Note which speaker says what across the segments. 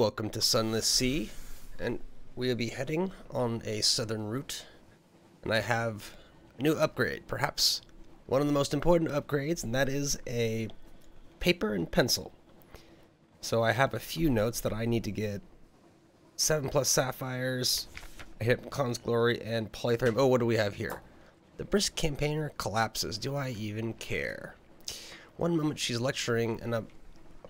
Speaker 1: Welcome to Sunless Sea, and we'll be heading on a southern route. And I have a new upgrade, perhaps one of the most important upgrades, and that is a paper and pencil. So I have a few notes that I need to get 7 plus sapphires, I hit Khan's Glory, and Polythreme. Oh, what do we have here? The brisk campaigner collapses. Do I even care? One moment she's lecturing an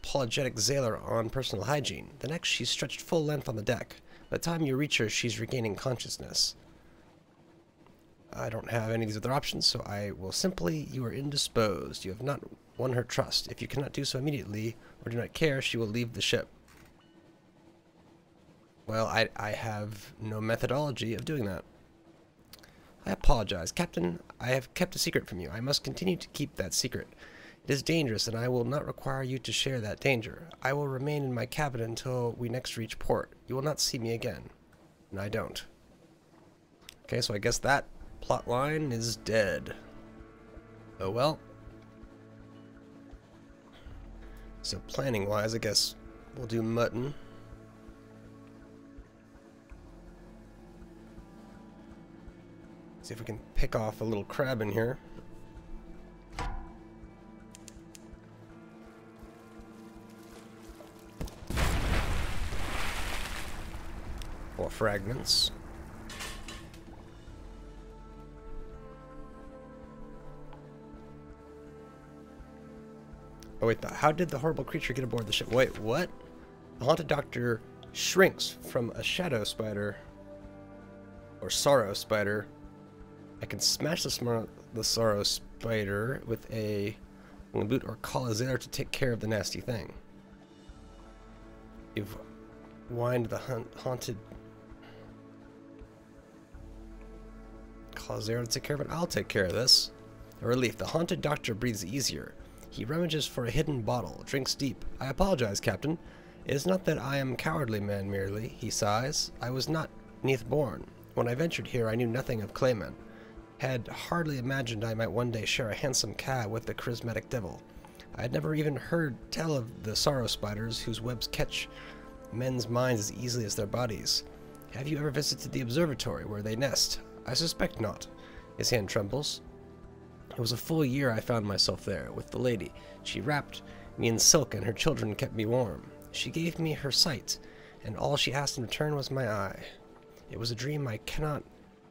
Speaker 1: apologetic Zailor on personal hygiene. The next she's stretched full length on the deck. By the time you reach her, she's regaining consciousness. I don't have any of these other options, so I will simply, you are indisposed. You have not won her trust. If you cannot do so immediately, or do not care, she will leave the ship. Well, I, I have no methodology of doing that. I apologize. Captain, I have kept a secret from you. I must continue to keep that secret. It is dangerous, and I will not require you to share that danger. I will remain in my cabin until we next reach port. You will not see me again. And I don't. Okay, so I guess that plot line is dead. Oh well. So planning-wise, I guess we'll do mutton. See if we can pick off a little crab in here. Or fragments. Oh wait, how did the horrible creature get aboard the ship? Wait, what? The haunted doctor shrinks from a shadow spider. Or sorrow spider. I can smash the, the sorrow spider with a boot or call a Zailor to take care of the nasty thing. You've wind the haunted call a Zailor to take care of it. I'll take care of this. A relief. The haunted doctor breathes easier. He rummages for a hidden bottle, drinks deep. I apologize, Captain. It is not that I am cowardly man merely, he sighs. I was not neath born. When I ventured here, I knew nothing of claymen. Had hardly imagined I might one day share a hansom cab with the charismatic devil. I had never even heard tell of the sorrow spiders whose webs catch men's minds as easily as their bodies. Have you ever visited the observatory where they nest? I suspect not. His hand trembles. It was a full year I found myself there, with the lady. She wrapped me in silk, and her children kept me warm. She gave me her sight, and all she asked in return was my eye. It was a dream I cannot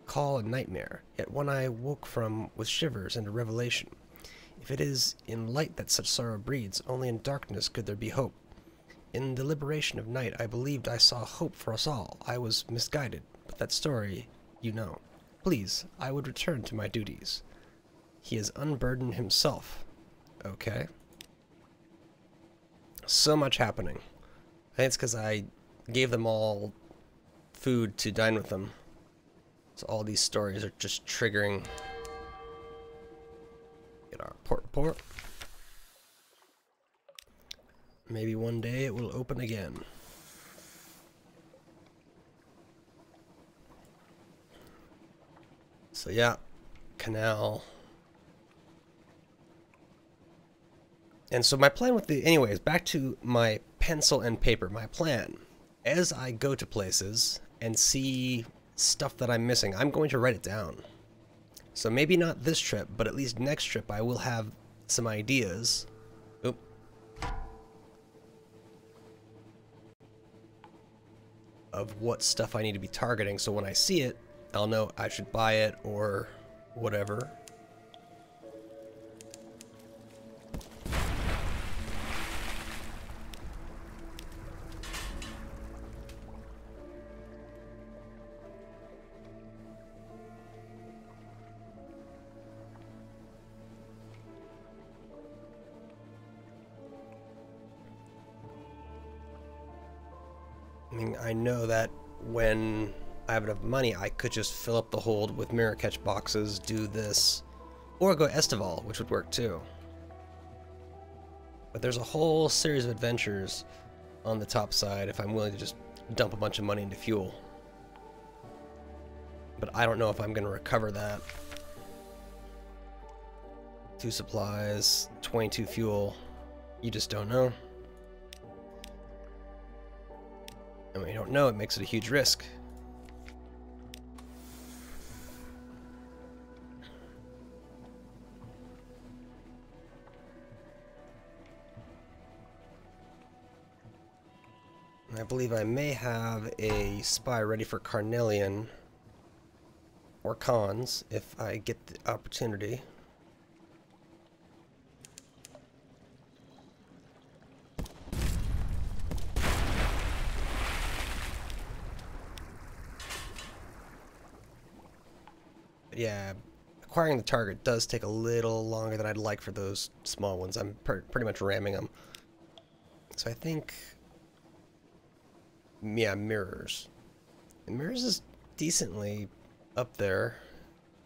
Speaker 1: call a nightmare, yet one I woke from with shivers and a revelation. If it is in light that such sorrow breeds, only in darkness could there be hope. In the liberation of night, I believed I saw hope for us all. I was misguided, but that story you know. Please, I would return to my duties. He has unburdened himself. Okay. So much happening. I think it's because I gave them all food to dine with them. So all these stories are just triggering. Get our port report. Maybe one day it will open again. So yeah, canal. And so my plan with the, anyways, back to my pencil and paper. My plan, as I go to places and see stuff that I'm missing, I'm going to write it down. So maybe not this trip, but at least next trip I will have some ideas. Oop. Of what stuff I need to be targeting, so when I see it, I'll know I should buy it or whatever. I mean, I know that when I have enough money, I could just fill up the hold with mirrorcatch boxes, do this, or go Aestival, which would work too. But there's a whole series of adventures on the top side if I'm willing to just dump a bunch of money into fuel. But I don't know if I'm going to recover that. Two supplies, 22 fuel. You just don't know. And when you don't know, it makes it a huge risk. Believe I may have a spy ready for Carnelian or Cons if I get the opportunity. yeah, acquiring the target does take a little longer than I'd like for those small ones. I'm pretty much ramming them. So I think, yeah, mirrors. And mirrors is decently up there,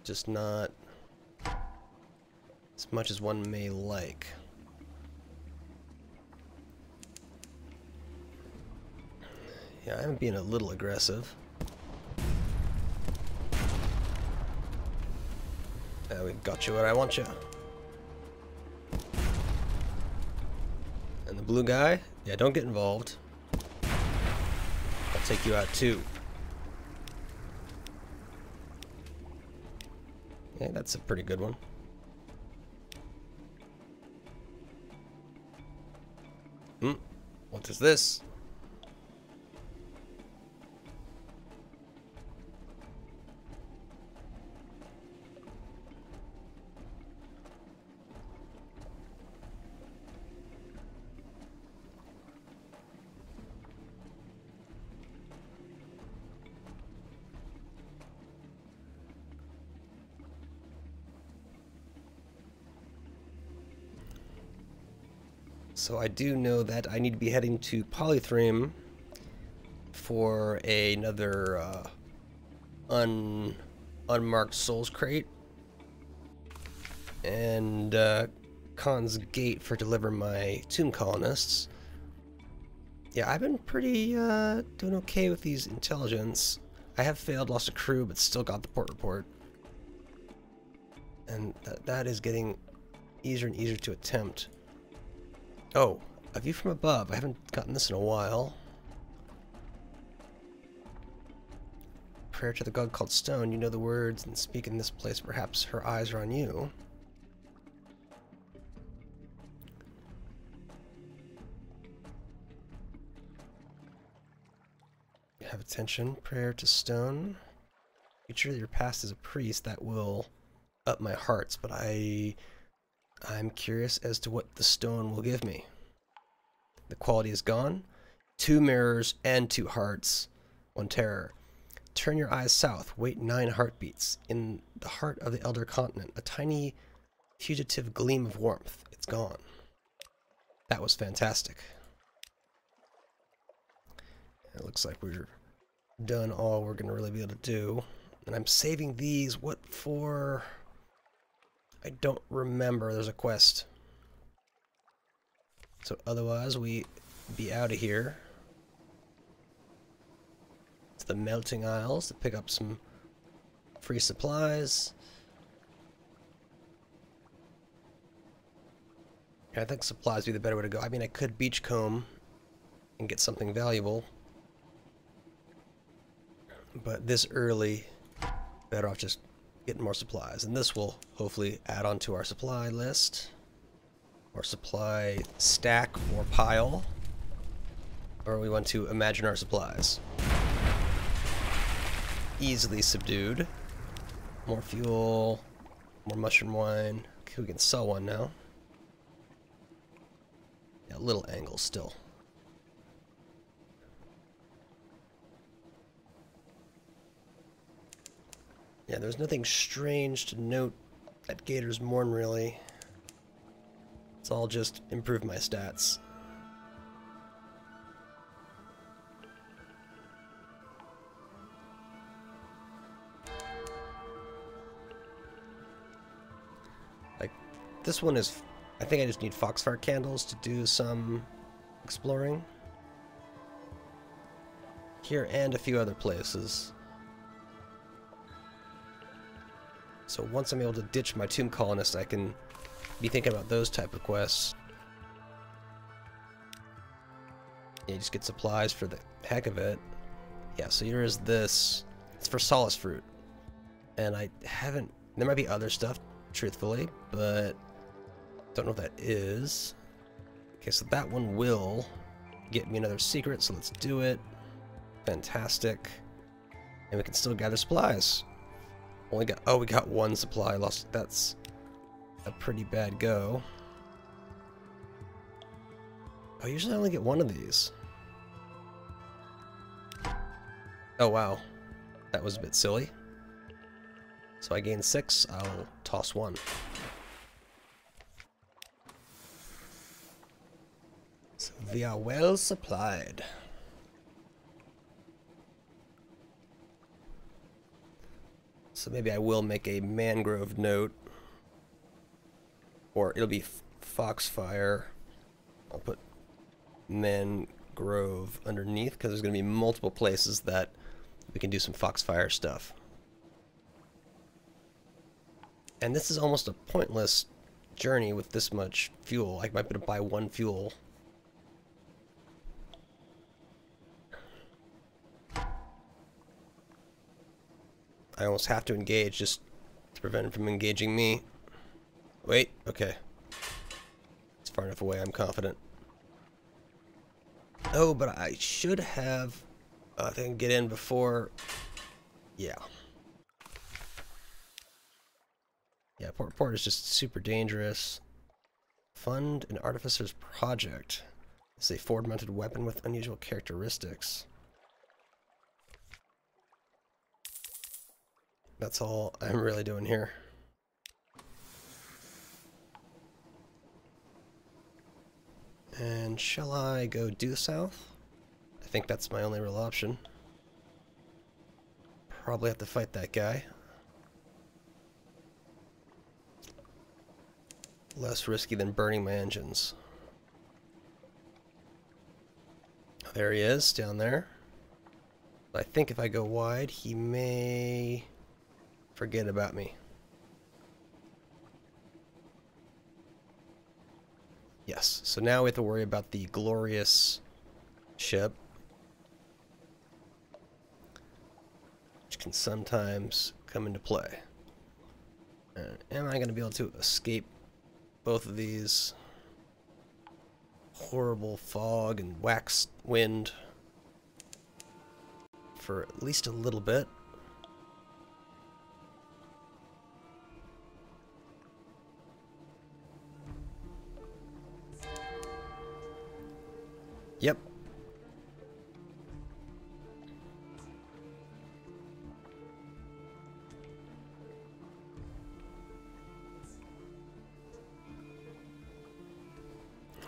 Speaker 1: just not as much as one may like. Yeah, I'm being a little aggressive. Uh, we got you where I want you. And the blue guy? Yeah, don't get involved. I'll take you out too. Yeah, that's a pretty good one. Hmm. What is this? So I do know that I need to be heading to Polythreme for another uh, un unmarked Souls crate and uh, Khan's Gate for deliver my tomb colonists. Yeah, I've been pretty uh, doing okay with these intelligence. I have failed, lost a crew, but still got the port report. And th that is getting easier and easier to attempt. Oh, a view from above. I haven't gotten this in a while. Prayer to the god called Stone. You know the words and speak in this place. Perhaps her eyes are on you. Have attention. Prayer to Stone. Future your past as a priest. That will up my hearts, but I I'm curious as to what the stone will give me. The quality is gone. Two mirrors and two hearts. One terror. Turn your eyes south. Wait nine heartbeats. In the heart of the Elder Continent, a tiny fugitive gleam of warmth. It's gone. That was fantastic. It looks like we're done all we're going to really be able to do. And I'm saving these. What for? I don't remember. There's a quest. So otherwise, we be out of here. To the Melting Isles to pick up some free supplies. I think supplies would be the better way to go. I mean, I could beachcomb and get something valuable. But this early, better off just getting more supplies. And this will hopefully add on to our supply list. Or supply stack or pile. Or we want to imagine our supplies. Easily subdued. More fuel. More mushroom wine. Okay, we can sell one now. Yeah, little angle still. Yeah, there's nothing strange to note at Gaider's Mourn, really. It's all just improve my stats. Like, this one is... I think I just need Foxfire candles to do some exploring. Here and a few other places. So once I'm able to ditch my tomb colonist, I can be thinking about those type of quests. Yeah, just get supplies for the heck of it. Yeah, so here is this. It's for Solace Fruit. And I haven't... There might be other stuff, truthfully, but... Don't know what that is. Okay, so that one will get me another secret, so let's do it. Fantastic. And we can still gather supplies. Only got... Oh, we got one supply. Lost... That's a pretty bad go. I usually only get one of these. Oh, wow. That was a bit silly. So I gain six, I'll toss one. So we are well supplied. So maybe I will make a mangrove note. Or it'll be foxfire. I'll put mangrove underneath because there's going to be multiple places that we can do some foxfire stuff. And this is almost a pointless journey with this much fuel. I might be able to buy one fuel. I almost have to engage just to prevent him from engaging me. Wait, okay. It's far enough away, I'm confident. Oh, but I should have... Uh, I think get in before... Yeah. Yeah, Port Port is just super dangerous. Fund an Artificer's Project. It's a forward-mounted weapon with unusual characteristics. That's all I'm really doing here. And shall I go due south? I think that's my only real option. Probably have to fight that guy. Less risky than burning my engines. There he is, down there. I think if I go wide, he may forget about me. Yes, so now we have to worry about the glorious ship. Which can sometimes come into play. Uh, am I going to be able to escape both of these horrible fog and wax wind for at least a little bit? Yep.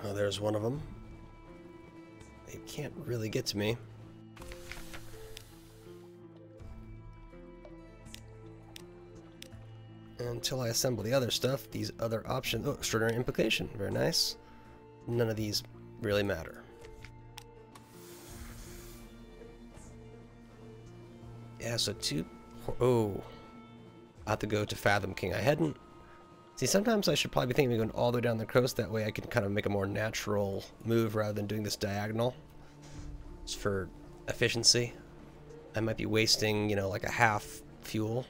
Speaker 1: Oh, there's one of them. They can't really get to me. Until I assemble the other stuff, these other options... Oh, extraordinary implication. Very nice. None of these really matter. Yeah, so two... Oh. I have to go to Fathom King. I hadn't... See, sometimes I should probably be thinking of going all the way down the coast. That way I can kind of make a more natural move rather than doing this diagonal. Just for efficiency. I might be wasting, you know, like a half fuel.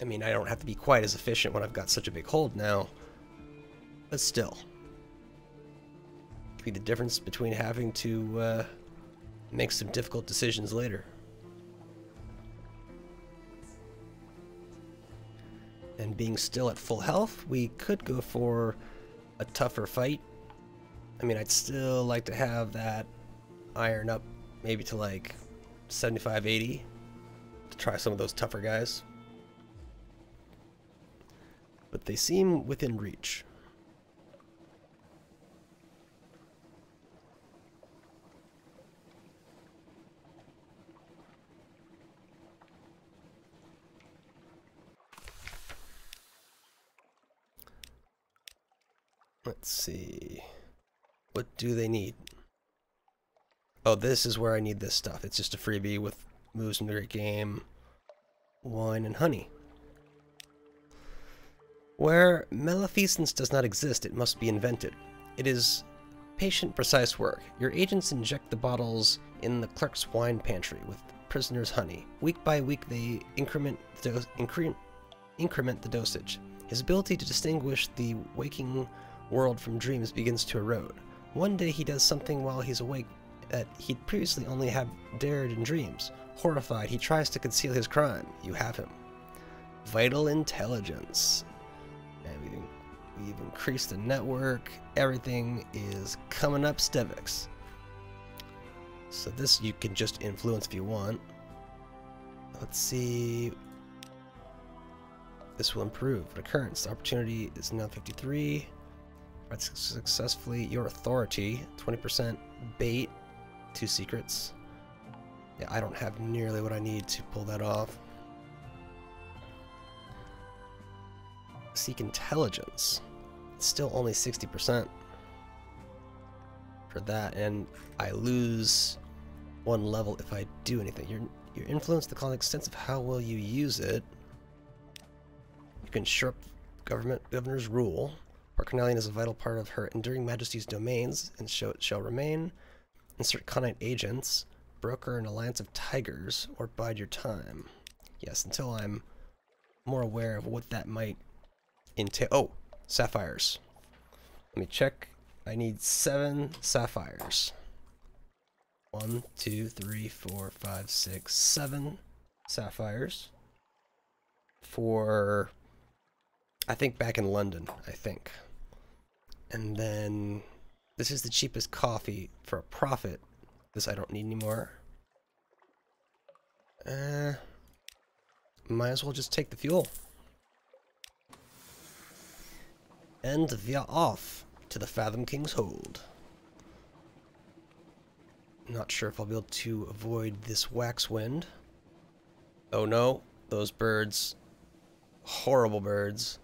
Speaker 1: I mean, I don't have to be quite as efficient when I've got such a big hold now. But still be the difference between having to uh, make some difficult decisions later. And being still at full health, we could go for a tougher fight. I mean, I'd still like to have that iron up maybe to like 75, 80 to try some of those tougher guys. But they seem within reach. Let's see. What do they need? Oh, this is where I need this stuff. It's just a freebie with moves from the great game, wine, and honey. Where Maleficence does not exist, it must be invented. It is Patient, precise work. Your agents inject the bottles in the clerk's wine pantry with prisoner's honey. Week by week, they increment the, incre increment the dosage. His ability to distinguish the waking world from dreams begins to erode. One day he does something while he's awake that he'd previously only have dared in dreams. Horrified, he tries to conceal his crime. You have him. Vital intelligence. And we've, increased the network. Everything is coming up Stevix. So this you can just influence if you want. Let's see. This will improve. Recurrence. The opportunity is now 53. Successfully your authority. 20% bait. Two secrets. Yeah, I don't have nearly what I need to pull that off. Seek intelligence. It's still only 60% for that, and I lose one level if I do anything. Your, your influence the extent of how well you use it. You can shirk government governor's rule. Port Carnelian is a vital part of her enduring majesty's domains and shall, shall remain. Insert Conite agents, broker an alliance of tigers, or bide your time. Yes, until I'm more aware of what that might entail. Oh, sapphires. Let me check. I need seven sapphires. One, two, three, four, five, six, seven sapphires. For, I think back in London, I think. And then this is the cheapest coffee for a profit. This I don't need anymore. Uh, might as well just take the fuel. And we are off to the Fathom King's Hold. Not sure if I'll be able to avoid this wax wind. Oh no, those birds. Horrible birds.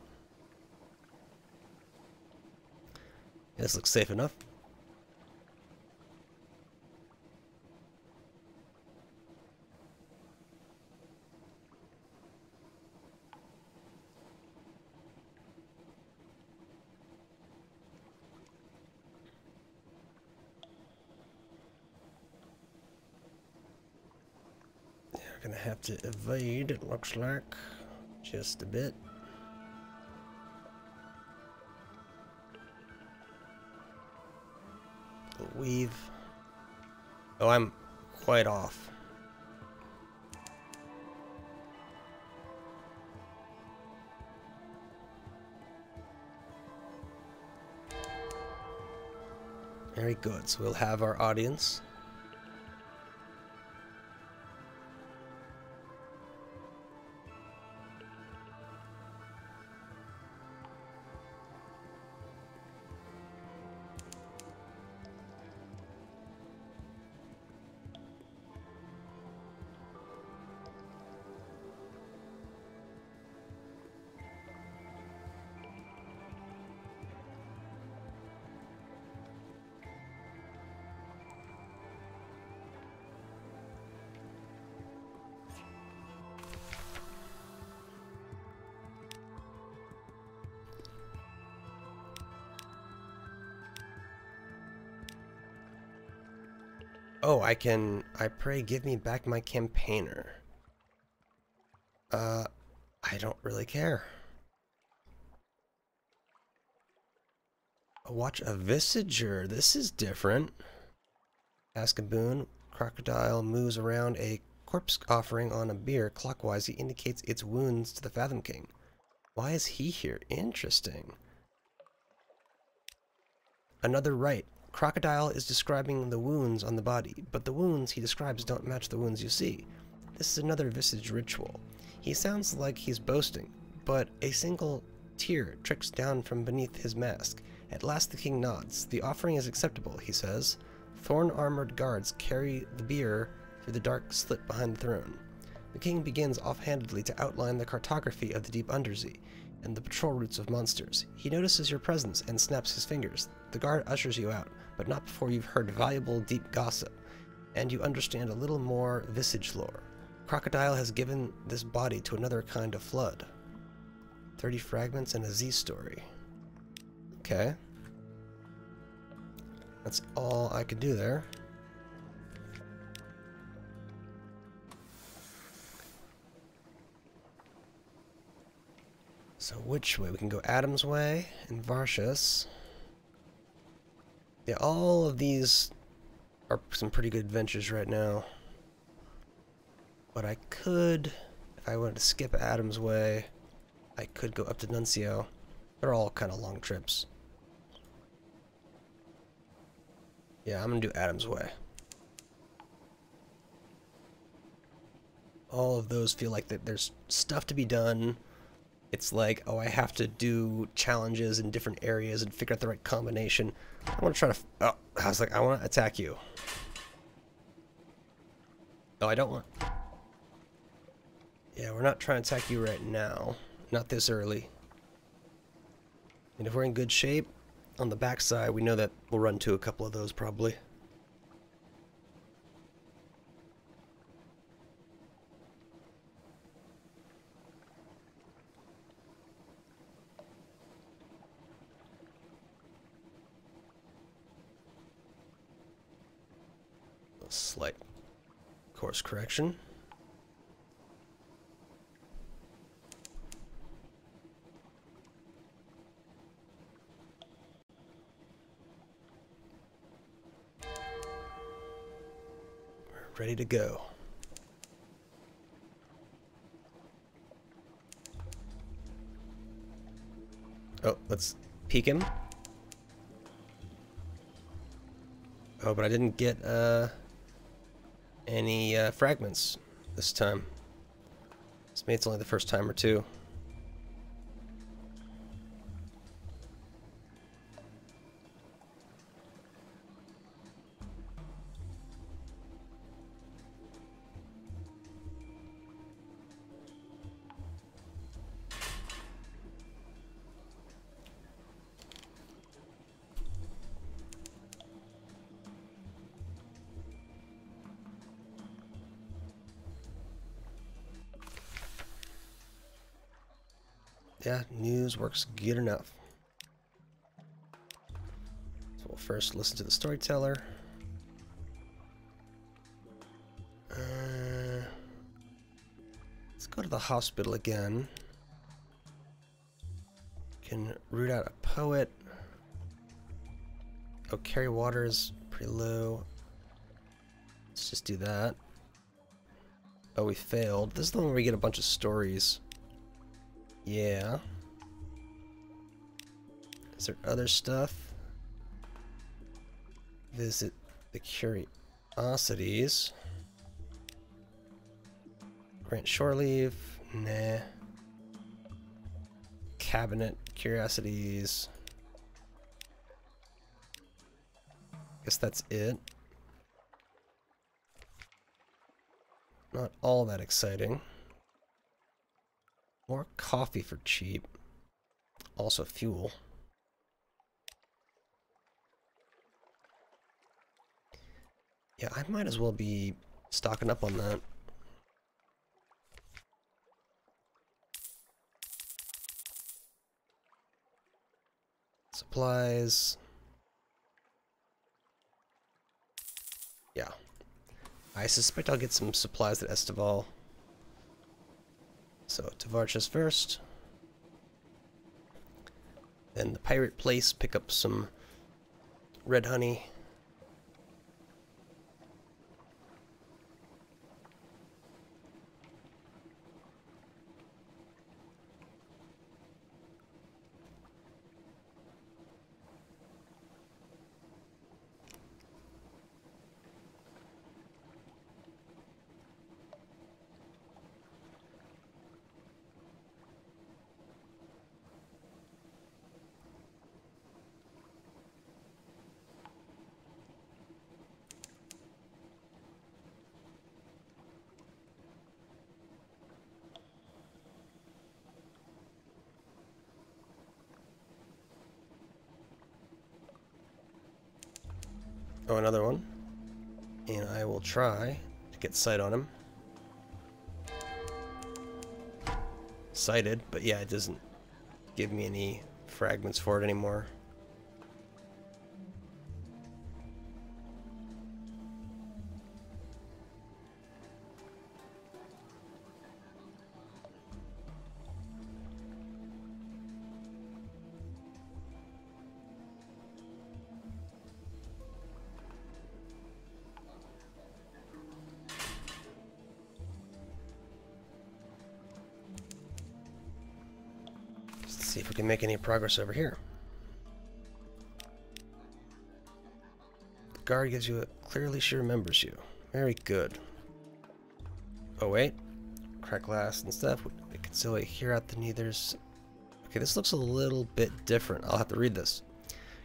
Speaker 1: This looks safe enough. gonna have to evade, it looks like. Just a bit. Weave. Oh, I'm quite off. Very good. So we'll have our audience. Oh, I can... I pray give me back my campaigner. Uh, I don't really care. Watch a Visager. This is different. Ask a boon. Crocodile moves around a corpse offering on a bier clockwise. He indicates its wounds to the Fathom King. Why is he here? Interesting. Another rite. Crocodile is describing the wounds on the body, but the wounds he describes don't match the wounds you see. This is another visage ritual. He sounds like he's boasting, but a single tear trickles down from beneath his mask. At last the king nods. The offering is acceptable, he says. Thorn-armored guards carry the bier through the dark slit behind the throne. The king begins offhandedly to outline the cartography of the deep undersea and the patrol routes of monsters. He notices your presence and snaps his fingers. The guard ushers you out but not before you've heard valuable deep gossip, and you understand a little more visage lore. Crocodile has given this body to another kind of flood. 30 fragments and a Z story. Okay. That's all I could do there. So which way? We can go Adam's Way and Varchas. Yeah, all of these are some pretty good adventures right now. But I could, if I wanted to skip Adam's Way, I could go up to Nuncio. They're all kind of long trips. Yeah, I'm gonna do Adam's Way. All of those feel like that there's stuff to be done. It's like, oh, I have to do challenges in different areas and figure out the right combination. I want to try to... Oh, I was like, I want to attack you. No, I don't want... Yeah, we're not trying to attack you right now. Not this early. And if we're in good shape, on the backside, we know that we'll run to a couple of those probably. A slight course correction. We're ready to go. Oh, let's peek him. Oh, but I didn't get uh, any uh, fragments this time. This may it's only the first time or two. Works good enough. So we'll first listen to the storyteller. Uh, let's go to the hospital again. Can root out a poet. Oh, carry water is pretty low. Let's just do that. Oh, we failed. This is the one where we get a bunch of stories. Yeah. Is there other stuff? Visit the curiosities. Grant shore leave. Nah. Cabinet curiosities. Guess that's it. Not all that exciting. More coffee for cheap. Also fuel. Yeah, I might as well be stocking up on that. Supplies. Yeah. I suspect I'll get some supplies at Aestival. So to Varchas first. Then the pirate place, pick up some red honey. Oh, another one. And I will try to get sight on him. Sighted, but yeah, it doesn't give me any fragments for it anymore. Make any progress over here. The guard gives you a clearly she remembers you. Very good. Oh wait, crack glass and stuff. We can still hear out the neithers. Okay, this looks a little bit different. I'll have to read this.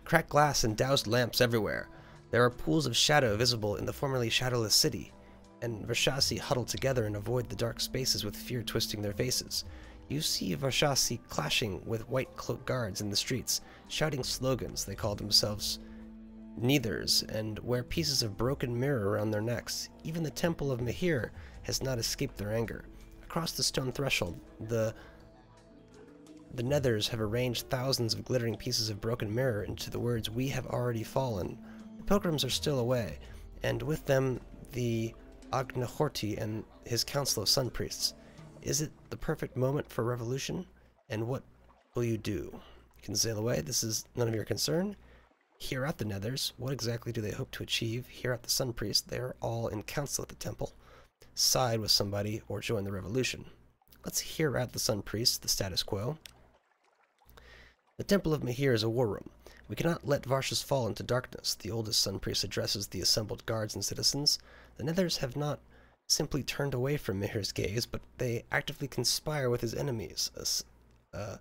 Speaker 1: Cracked glass and doused lamps everywhere. There are pools of shadow visible in the formerly shadowless city, and Varchasi huddle together and avoid the dark spaces with fear twisting their faces. You see Varchasi clashing with white cloaked guards in the streets, shouting slogans they call themselves neithers and wear pieces of broken mirror around their necks. Even the temple of Mahir has not escaped their anger. Across the stone threshold, the the Nethers have arranged thousands of glittering pieces of broken mirror into the words, We have already fallen. The pilgrims are still away, and with them the Agnihotri and his council of sun priests. Is it the perfect moment for revolution? And what will you do? You can sail away, this is none of your concern. Here at the Nethers, what exactly do they hope to achieve? Here at the Sun Priest, they are all in council at the temple. Side with somebody or join the revolution. Let's hear at the Sun Priest the status quo. The Temple of Mahir is a war room. We cannot let Varchas fall into darkness. The oldest Sun Priest addresses the assembled guards and citizens. The Nethers have not simply turned away from Mahir's gaze, but they actively conspire with his enemies. A, uh,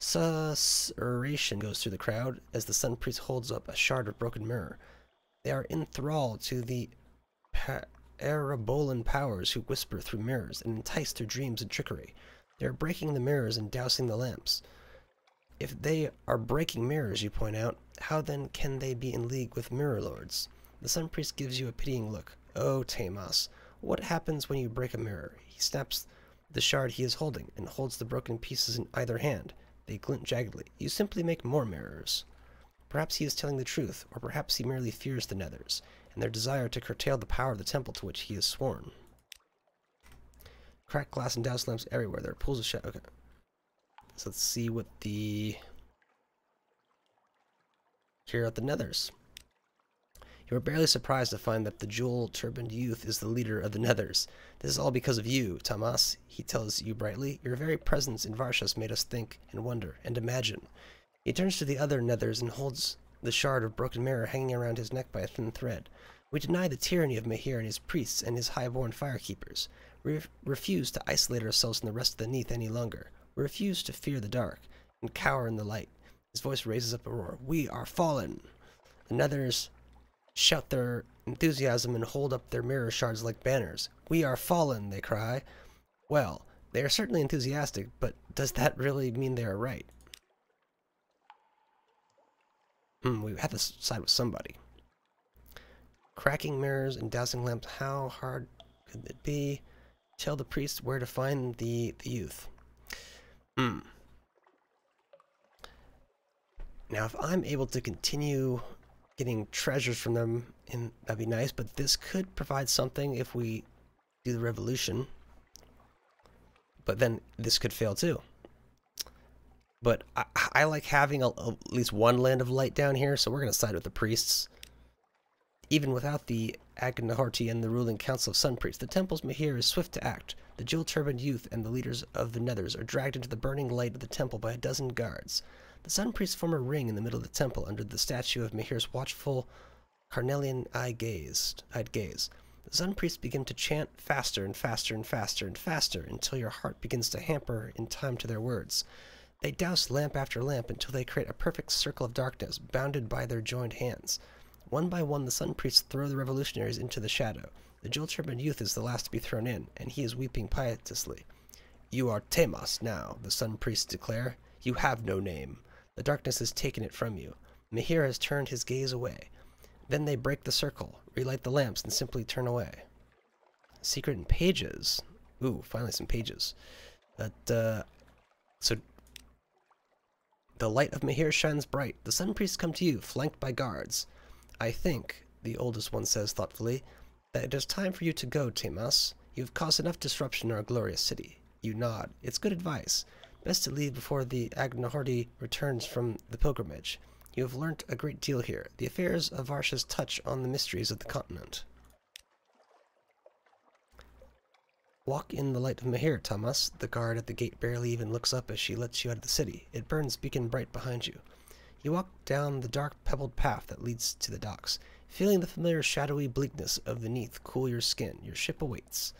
Speaker 1: susurration goes through the crowd as the Sun Priest holds up a shard of broken mirror. They are enthralled to the pa Erebolan powers who whisper through mirrors and entice through dreams and trickery. They are breaking the mirrors and dousing the lamps. If they are breaking mirrors, you point out, how then can they be in league with mirror lords? The Sun Priest gives you a pitying look. Oh, Tamas, what happens when you break a mirror? He snaps the shard he is holding and holds the broken pieces in either hand. They glint jaggedly. You simply make more mirrors. Perhaps he is telling the truth, or perhaps he merely fears the Nethers, and their desire to curtail the power of the temple to which he is sworn. Cracked glass and doused lamps everywhere. There are pools of shadow. Okay. So let's see what the... Here at the Nethers. You are barely surprised to find that the jewel-turbaned youth is the leader of the Nethers. This is all because of you, Tamas, he tells you brightly. Your very presence in Varchas made us think and wonder and imagine. He turns to the other Nethers and holds the shard of broken mirror hanging around his neck by a thin thread. We deny the tyranny of Mahir and his priests and his high-born firekeepers. We refuse to isolate ourselves from the rest of the Neath any longer We refuse to fear the dark and cower in the light. His voice raises up a roar. We are fallen. The Nethers shout their enthusiasm and hold up their mirror shards like banners. We are fallen, they cry. Well, they are certainly enthusiastic, but does that really mean they are right? Hmm, we have to side with somebody. Cracking mirrors and dousing lamps, how hard could it be? Tell the priest where to find the, the youth. Hmm. Now, if I'm able to continue getting treasures from them, and that'd be nice, but this could provide something if we do the revolution. But then this could fail too. But I, I like having a, at least one land of light down here, so we're going to side with the priests. Even without the Agnihotri and the ruling council of Sun Priests, the temple's Mahir is swift to act. The jewel-turbaned youth and the leaders of the Nethers are dragged into the burning light of the temple by a dozen guards. The Sun Priests form a ring in the middle of the temple under the statue of Mahir's watchful, carnelian-eyed gaze. gaze. The Sun Priests begin to chant faster and faster and faster and faster until your heart begins to hamper in time to their words. They douse lamp after lamp until they create a perfect circle of darkness, bounded by their joined hands. One by one, the Sun Priests throw the revolutionaries into the shadow. The jewel-turbaned youth is the last to be thrown in, and he is weeping piteously. You are Temos now, the Sun Priests declare. You have no name. The darkness has taken it from you. Mahir has turned his gaze away. Then they break the circle, relight the lamps, and simply turn away. Secret in pages. Ooh, finally some pages. But, uh, so the light of Mahir shines bright. The sun priests come to you, flanked by guards. I think, the oldest one says thoughtfully, that it is time for you to go, Timas. You have caused enough disruption in our glorious city. You nod. It's good advice. Best to leave before the Agnihotri returns from the pilgrimage. You have learnt a great deal here. The affairs of Varchas touch on the mysteries of the continent. Walk in the light of Mahir, Thomas. The guard at the gate barely even looks up as she lets you out of the city. It burns beacon bright behind you. You walk down the dark pebbled path that leads to the docks, feeling the familiar shadowy bleakness of the neath cool your skin. Your ship awaits.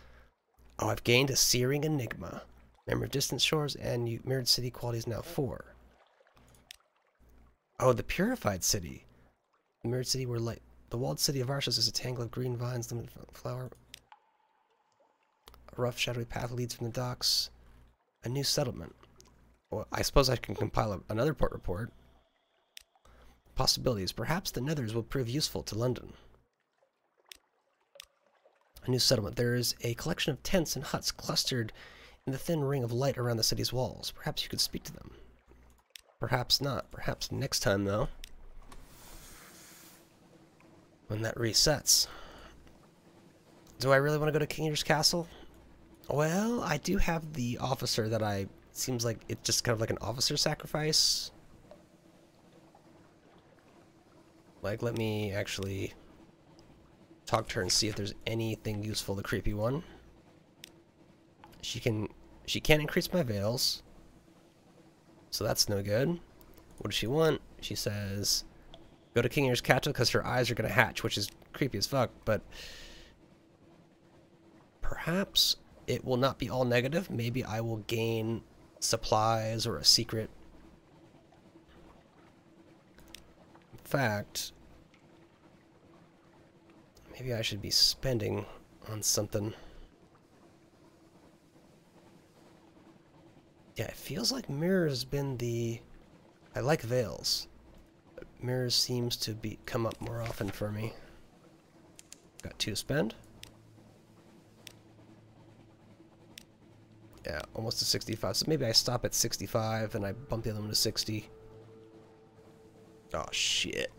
Speaker 1: Oh, I've gained a searing enigma. Memory of distant shores and you, mirrored city quality is now four. Oh, the purified city. The mirrored city where light. The walled city of Arshas is a tangle of green vines, limited flower, a rough, shadowy path leads from the docks. A new settlement. Well, I suppose I can compile a, another port report. Possibilities. Perhaps the Nethers will prove useful to London. A new settlement. There is a collection of tents and huts clustered the thin ring of light around the city's walls. Perhaps you could speak to them. Perhaps not. Perhaps next time, though. When that resets. Do I really want to go to King's Castle? Well, I do have the officer that I... Seems like it's just kind of like an officer sacrifice. Like, let me actually talk to her and see if there's anything useful, the creepy one. She can... She can't increase my veils. So that's no good. What does she want? She says, go to Kingeater's Castle because her eyes are going to hatch, which is creepy as fuck, but perhaps it will not be all negative. Maybe I will gain supplies or a secret. In fact, maybe I should be spending on something. Yeah, it feels like Mirror has been the... I like Veils. Mirrors seems to be come up more often for me. Got two to spend. Yeah, almost to 65. So maybe I stop at 65 and I bump the other one to 60. Oh, shit.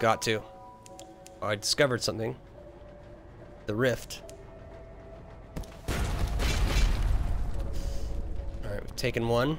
Speaker 1: Got to. Oh, I discovered something. The rift. Taken one.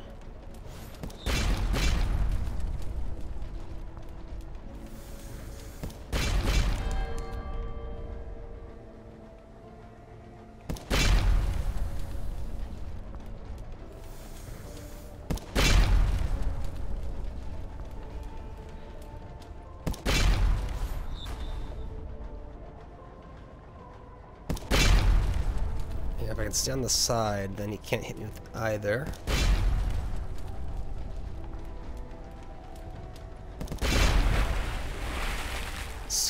Speaker 1: stay on the side, then he can't hit me with either.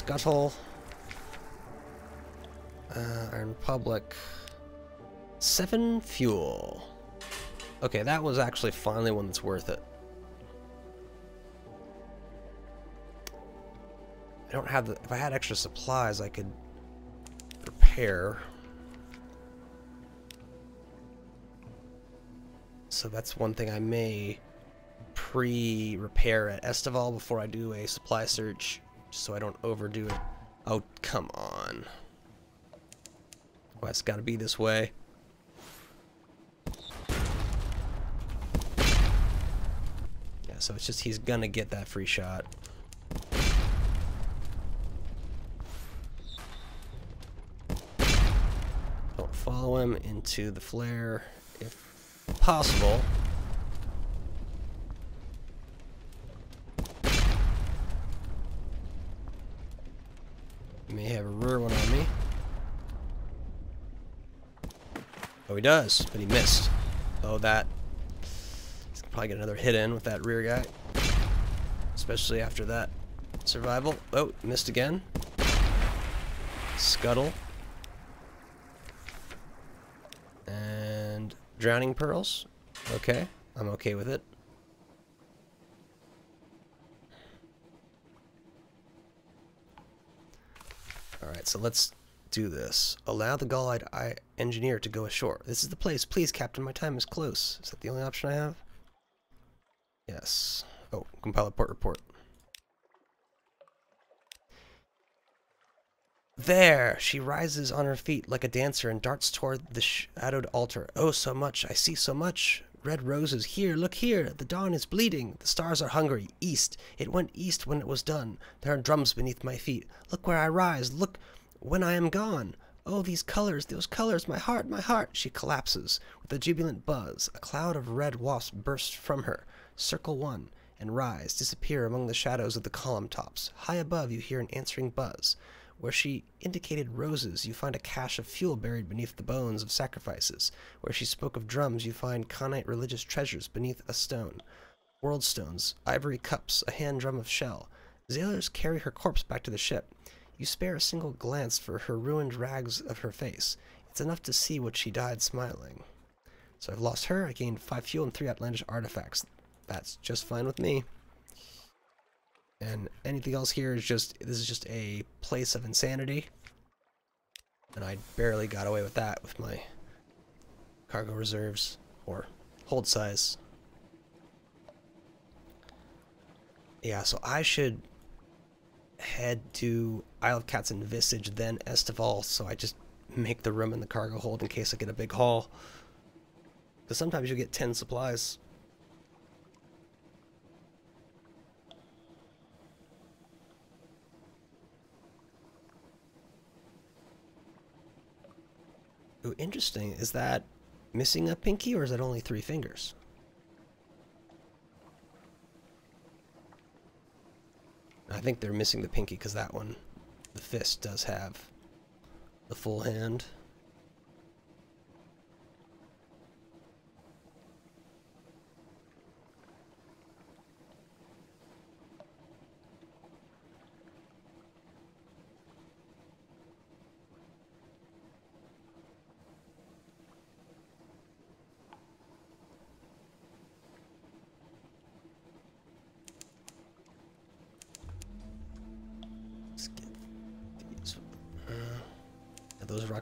Speaker 1: Scuttle. Uh, Iron Republic. Seven fuel. Okay, that was actually finally one that's worth it. I don't have the... If I had extra supplies, I could repair. So that's one thing I may pre-repair at Aestival before I do a supply search, so I don't overdo it. Oh, come on. Well, it's got to be this way. Yeah, so it's just he's gonna get that free shot. Don't follow him into the flare if possible. May have a rear one on me. Oh, he does, but he missed. Oh, that. He's probably get another hit in with that rear guy. Especially after that survival. Oh, missed again. Scuttle. And Drowning pearls. Okay, I'm okay with it. Alright, so let's do this. Allow the Gaullite engineer to go ashore. This is the place. Please, Captain, my time is close. Is that the only option I have? Yes. Oh, compile a port report. There! She rises on her feet like a dancer and darts toward the shadowed altar. Oh, so much! I see so much! Red roses. Here, look here! The dawn is bleeding. The stars are hungry. East. It went east when it was done. There are drums beneath my feet. Look where I rise. Look when I am gone. Oh, these colors, those colors, my heart, my heart! She collapses. With a jubilant buzz, a cloud of red wasps bursts from her. Circle one, and rise, disappear among the shadows of the column tops. High above, you hear an answering buzz. Where she indicated roses, you find a cache of fuel buried beneath the bones of sacrifices. Where she spoke of drums, you find Khanite religious treasures beneath a stone. World stones, ivory cups, a hand drum of shell. Sailors carry her corpse back to the ship. You spare a single glance for her ruined rags of her face. It's enough to see what she died smiling. So I've lost her, I gained 5 fuel and 3 outlandish artifacts. That's just fine with me. And anything else here is just, this is just a place of insanity. And I barely got away with that with my cargo reserves, or hold size. Yeah, so I should head to Isle of Cats and Visage, then Aestival, so I just make the room in the cargo hold in case I get a big haul. Because sometimes you get 10 supplies. Ooh, interesting. Is that missing a pinky or is that only three fingers? I think they're missing the pinky because that one, the fist, does have the full hand.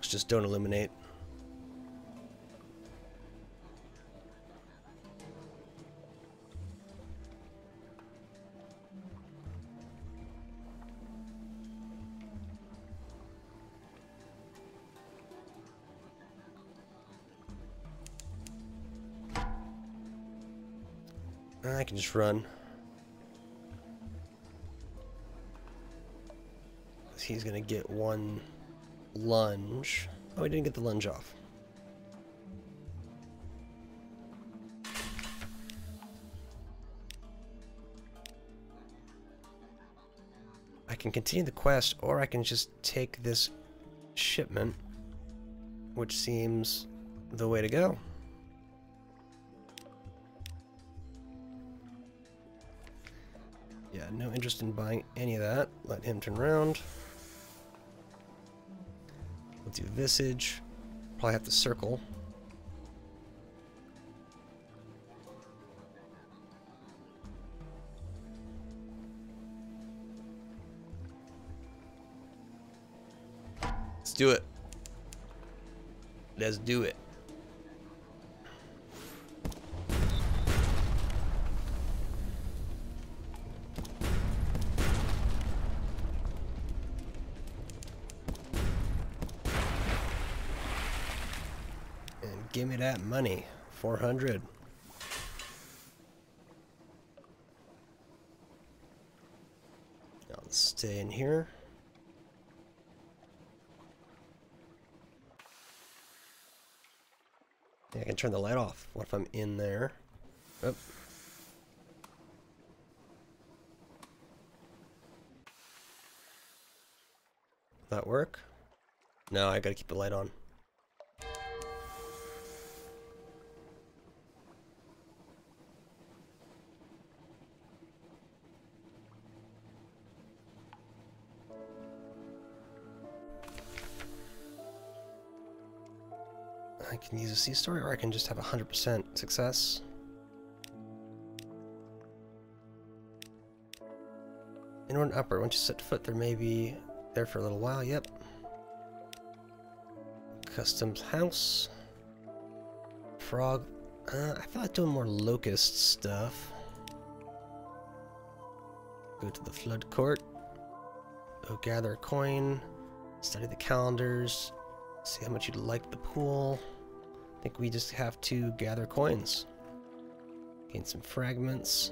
Speaker 1: Just don't illuminate. I can just run. He's gonna get one lunge. Oh, we didn't get the lunge off. I can continue the quest, or I can just take this shipment, which seems the way to go. Yeah, no interest in buying any of that. Let him turn around do visage. Probably have to circle. Let's do it. Let's do it. Money. 400. I'll stay in here. I can turn the light off. What if I'm in there? Oh. That work? No, I gotta keep the light on. I can use a C story or I can just have 100% success. Inward and upward. Once you set foot, there may be there for a little while. Yep. Customs house. Frog. Uh, I feel like doing more locust stuff. Go to the flood court. Go gather a coin. Study the calendars. See how much you'd like the pool think we just have to gather coins. Gain some fragments.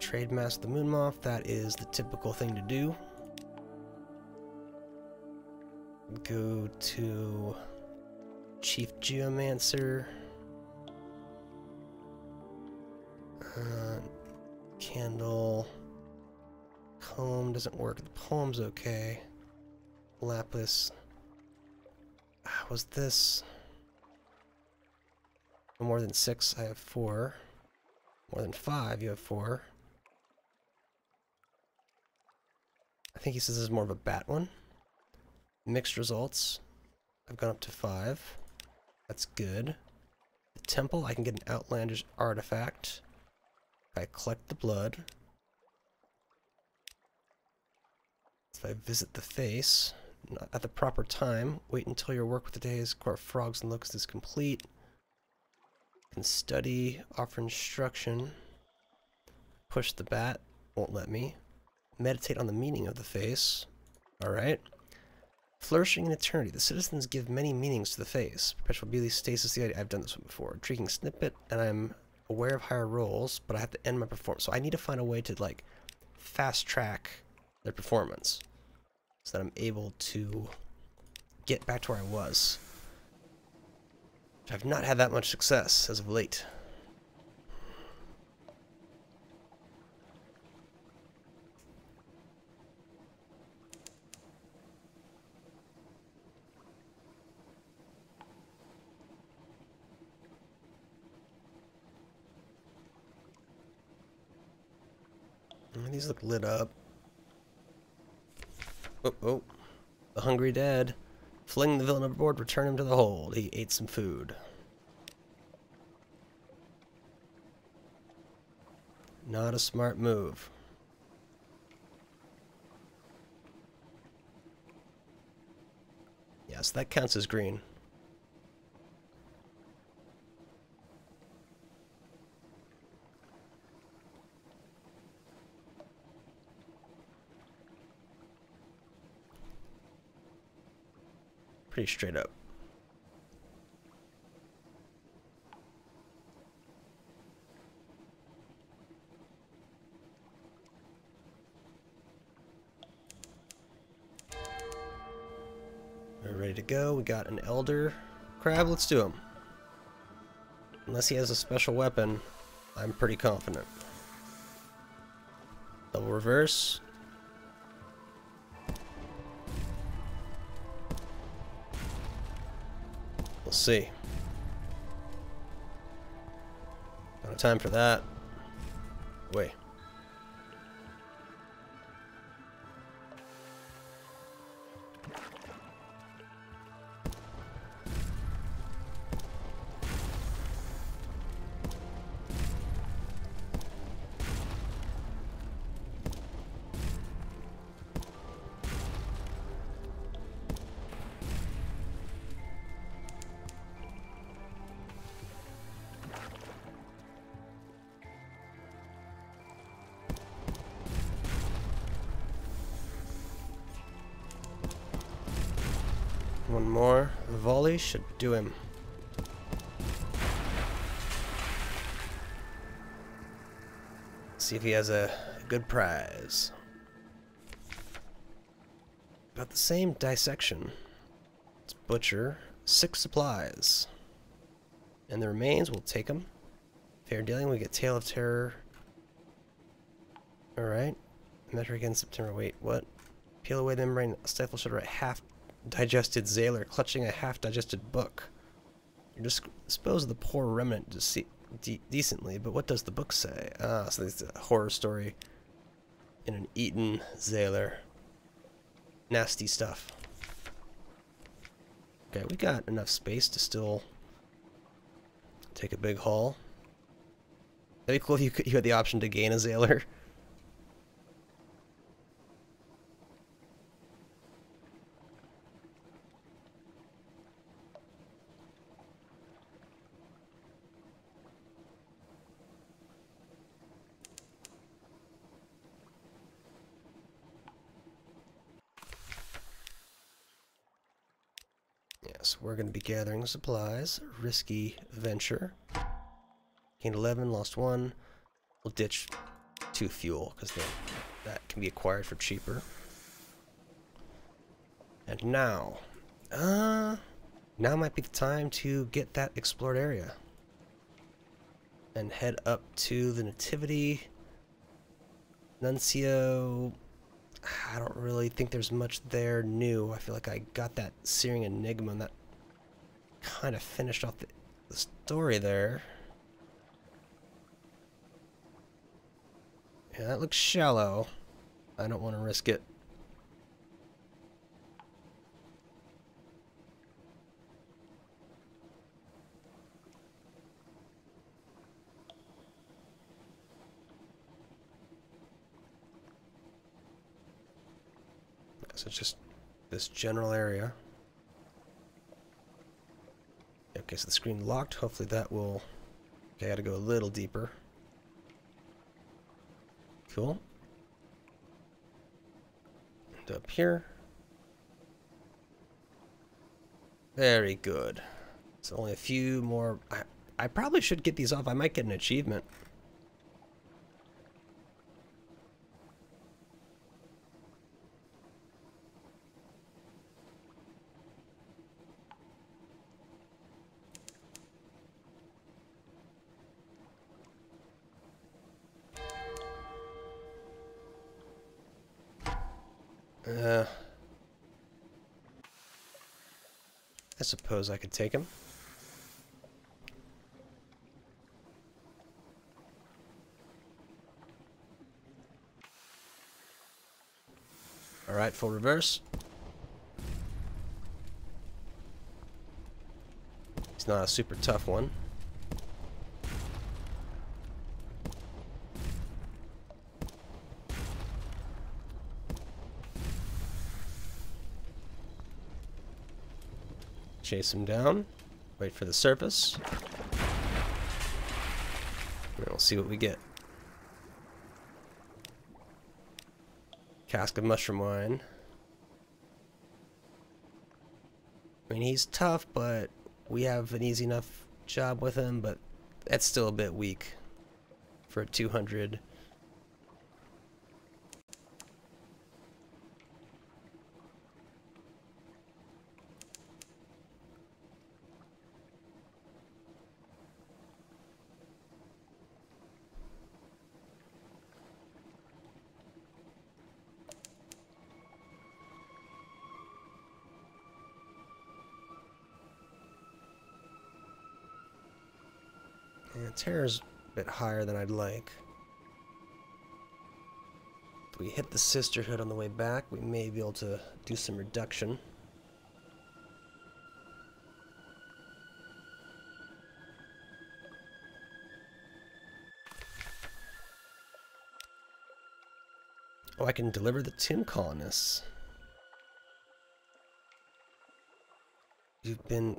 Speaker 1: Trade mask the moon moth, that is the typical thing to do. go to Chief Geomancer. Uh, candle. Comb doesn't work. The poem's okay. Lapis. Ah, was this... More than six, I have four. More than five, you have four. I think he says this is more of a bat one. Mixed results. I've gone up to five. That's good. The temple, I can get an outlandish artifact. If I collect the blood. If I visit the face at the proper time, wait until your work with the day's core frogs and locusts is complete. Can study, offer instruction, push the bat, won't let me. Meditate on the meaning of the face. Alright. Flourishing in eternity. The citizens give many meanings to the face. Perpetual beauty, stasis, the idea. I've done this one before. Drinking snippet, and I'm aware of higher roles, but I have to end my performance. So I need to find a way to like fast track their performance so that I'm able to get back to where I was. I've not had that much success as of late. These look lit up. Oh, oh. The hungry dead. Fling the villain overboard, return him to the hold. He ate some food. Not a smart move. Yes, that counts as green. Pretty straight up. We're ready to go. We got an Elder Crab. Let's do him. Unless he has a special weapon, I'm pretty confident. Double reverse. See. No time for that. Wait. Should do him. See if he has a good prize. About the same dissection. It's butcher, six supplies. And the remains, we'll take them. Fair dealing, we get Tale of Terror. Alright. Measure again September, wait, what? Peel away the membrane, stifle shutter at half digested Zailor clutching a half-digested book. You dispose of the poor remnant de decently, but what does the book say? Ah, so it's a horror story in an eaten Zailor. Nasty stuff. Okay, we got enough space to still take a big haul. That'd be cool if you, could, you had the option to gain a Zailor. Yes, we're going to be gathering supplies. Risky venture. Gained 11, lost 1. We'll ditch 2 fuel, because that can be acquired for cheaper. And now, Uh, now might be the time to get that explored area. And head up to the Nativity. Nuncio. I don't really think there's much there new. I feel like I got that Searing Enigma and that kind of finished off the, the story there. Yeah, that looks shallow. I don't want to risk it. So just this general area. Okay, so the screen locked. Hopefully that will... Okay, I gotta go a little deeper. Cool. And up here. Very good. So only a few more... I, I probably should get these off. I might get an achievement. Suppose I could take him. Alright, full reverse. It's not a super tough one. Chase him down. Wait for the surface. And we'll see what we get. Cask of mushroom wine. I mean, he's tough, but we have an easy enough job with him, but that's still a bit weak for a 200. Yeah, terror's a bit higher than I'd like. If we hit the Sisterhood on the way back, we may be able to do some reduction. Oh, I can deliver the Tomb Colonists. You've been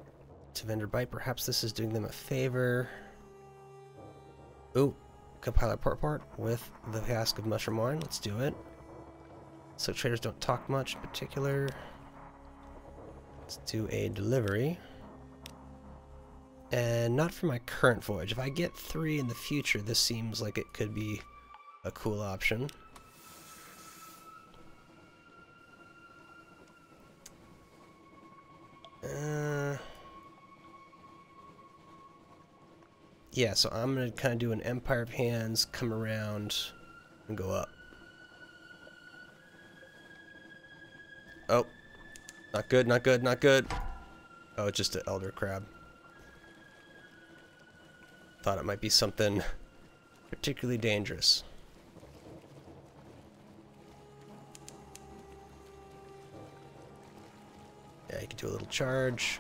Speaker 1: to Venderbight. Perhaps this is doing them a favor. Ooh, compiler port port with the cask of mushroom wine. Let's do it. So traders don't talk much in particular. Let's do a delivery. And not for my current voyage. If I get three in the future, this seems like it could be a cool option. Yeah, so I'm going to kind of do an Empire of Hands, come around, and go up. Oh. Not good, not good, not good. Oh, it's just an Elder Crab. Thought it might be something particularly dangerous. Yeah, you can do a little charge.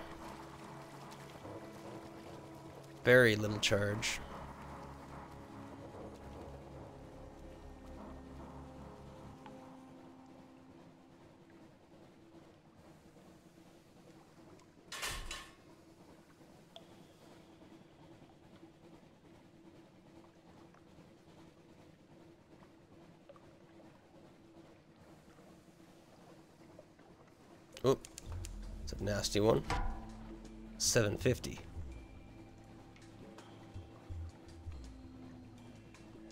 Speaker 1: Very little charge. Oop. It's a nasty one. 750.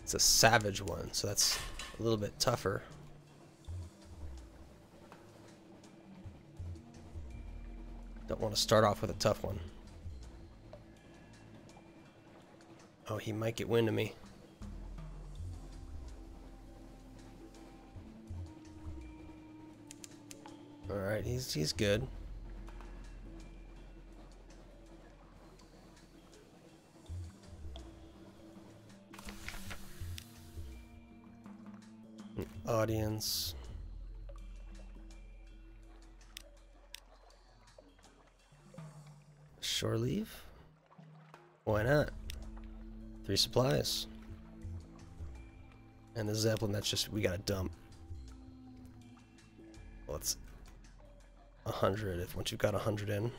Speaker 1: It's a savage one, so that's a little bit tougher. Don't want to start off with a tough one. Oh, he might get wind of me. Alright, he's he's good. Audience. Shore leave? Why not? Three supplies. And the Zeppelin, that's just, we gotta dump. Well, it's a hundred if once you've got a hundred in.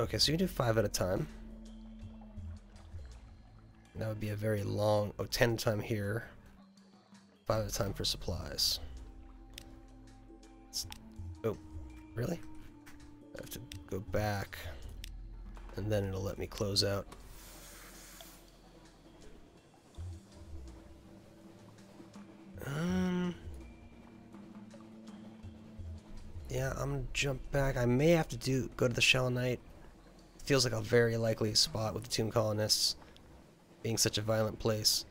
Speaker 1: Okay, so you do five at a time. Be a very long, oh, 10 time here. Five at a time for supplies. It's, oh, really? I have to go back and then it'll let me close out. Um, yeah, I'm gonna jump back. I may have to do go to the Shell Knight. Feels like a very likely spot with the Tomb Colonists being such a violent place.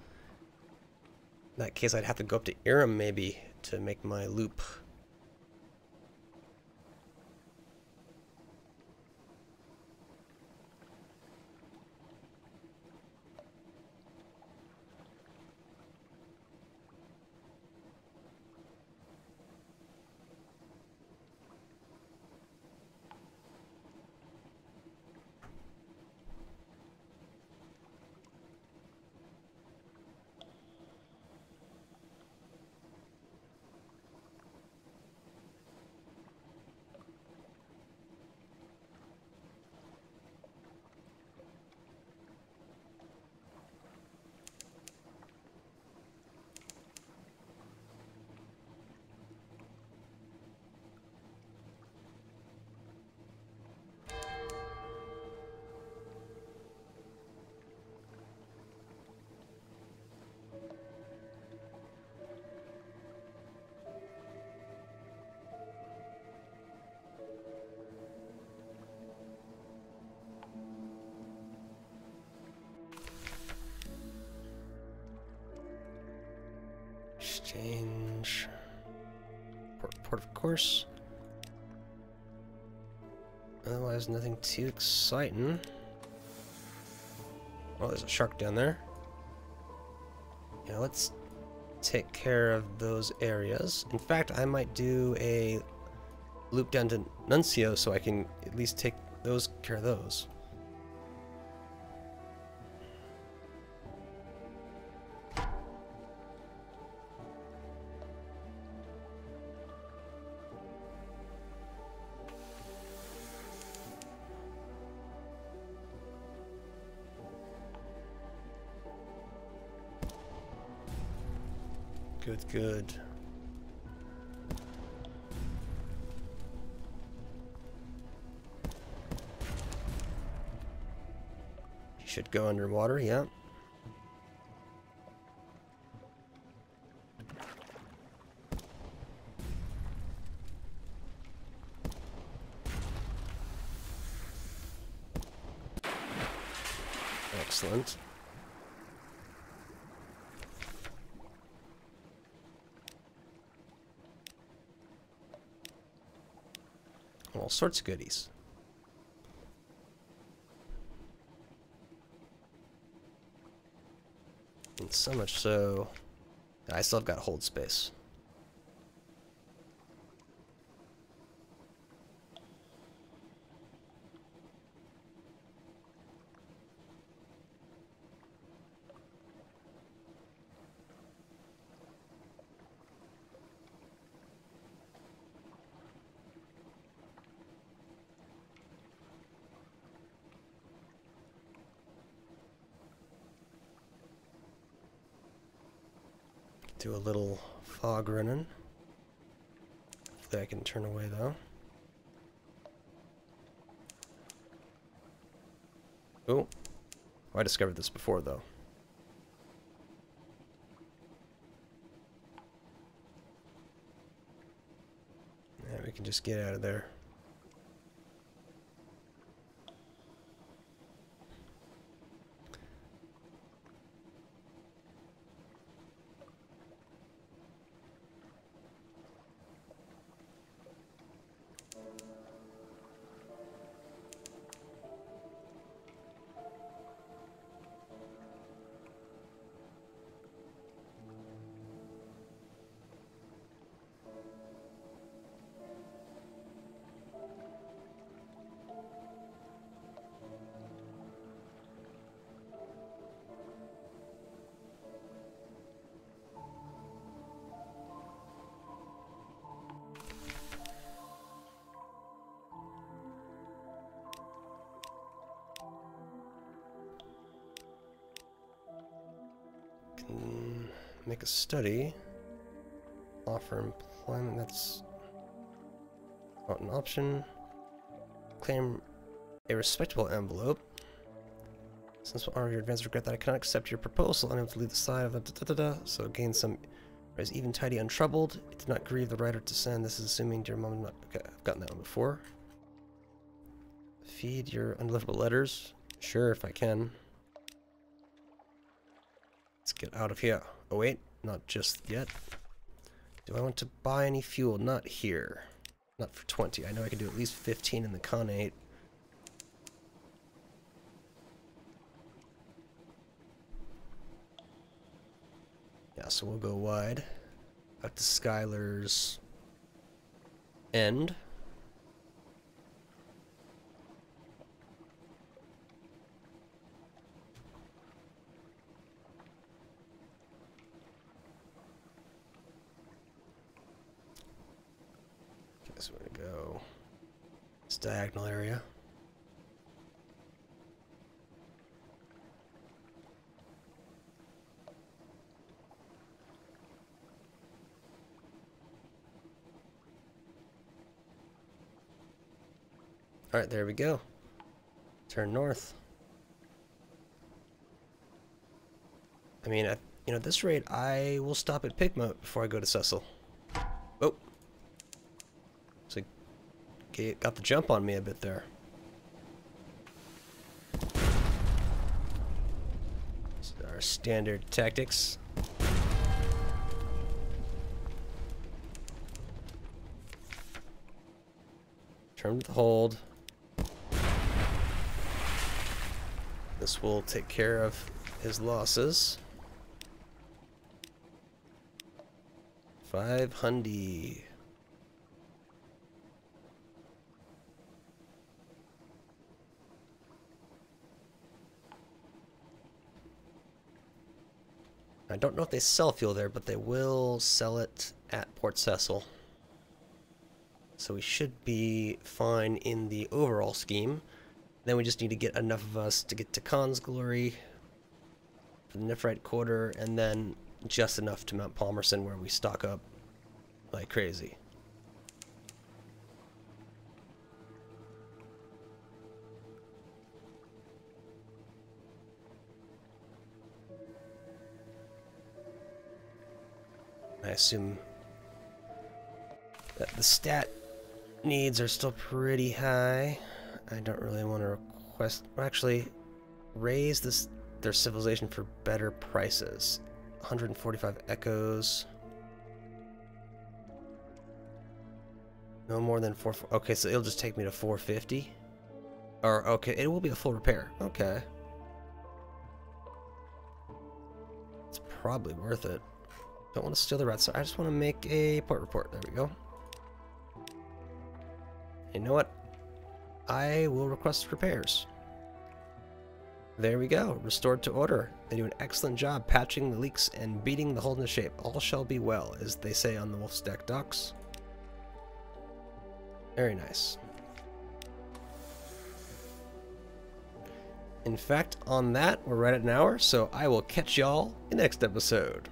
Speaker 1: In that case, I'd have to go up to Irem maybe to make my loop. Exchange. Port, port of course. Otherwise, nothing too exciting. Oh, there's a shark down there. Yeah, let's take care of those areas. In fact, I might do a loop down to Nuncio so I can at least take those care of those. Good, good. Should go underwater, yeah. Excellent. all sorts of goodies. And so much so, I still have got hold space. Do a little fog running. Hopefully I can turn away though. Oh, I discovered this before though. There we can just get out of there. Study. Offer employment, that's not an option. Claim a respectable envelope. Since one of your advance regret that I cannot accept your proposal, unable to leave the side of the da da da da, so gain some is even tidy untroubled. It did not grieve the writer to send. This is assuming dear mom not okay, I've gotten that one before. Feed your undeliverable letters. Sure if I can. Let's get out of here. Oh wait, not just yet. Do I want to buy any fuel? Not here. Not for 20. I know I can do at least 15 in the Khanate. Yeah, so we'll go wide. Up to Skylar's end. Guess we're gonna go diagonal area. Alright, there we go. Turn north. I mean, at, you know, at this rate, I will stop at Pigmoat before I go to Cecil. Oh. So, got the jump on me a bit there. Our standard tactics. Turn to hold. This will take care of his losses. Five. I don't know if they sell fuel there, but they will sell it at Port Cecil. So we should be fine in the overall scheme. Then we just need to get enough of us to get to Khan's Glory the Nephrite Quarter, and then just enough to Mount Palmerston where we stock up like crazy. I assume that the stat needs are still pretty high. I don't really want to request... Actually, raise this their civilization for better prices. 145 echoes. No more than 4... Okay, so it'll just take me to 450? Or, okay, it will be a full repair. Okay. It's probably worth it. Don't want to steal the rat, so I just want to make a port report. There we go. You know what? I will request repairs. There we go, restored to order. They do an excellent job patching the leaks and beating the hole into shape. All shall be well, as they say on the Wolfstack docks. Very nice. In fact, on that, we're right at an hour, so I will catch y'all in the next episode.